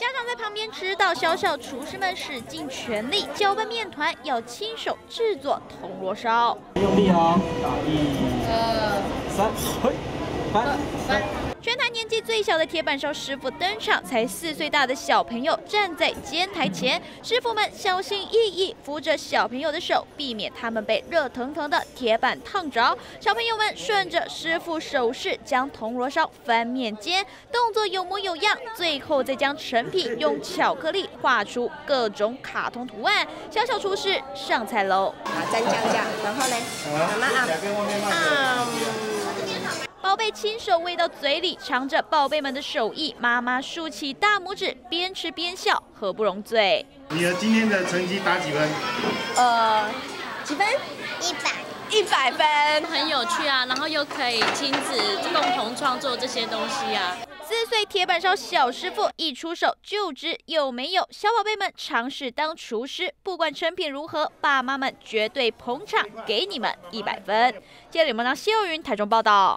家长在旁边指导小小厨师们使尽全力搅拌面团，要亲手制作铜锣烧。用力哦，一、二、三，嘿，翻，翻。全台年纪最小的铁板烧师傅登场，才四岁大的小朋友站在煎台前，师傅们小心翼翼扶着小朋友的手，避免他们被热腾腾的铁板烫着。小朋友们顺着师傅手势将铜锣烧翻面煎，动作有模有样，最后再将成品用巧克力画出各种卡通图案。小小厨师上菜喽！好，蘸酱酱，然后呢？慢慢啊，啊。宝贝亲手喂到嘴里，尝着宝贝们的手艺，妈妈竖起大拇指，边吃边笑，合不拢嘴。你的今天的成绩打几分？呃，几分？一百，一百分，很有趣啊，然后又可以亲子共同创作这些东西啊。四岁铁板烧小师傅一出手就知有没有，小宝贝们尝试当厨师，不管成品如何，爸妈们绝对捧场，给你们一百分。接着，我们让谢友云台中报道。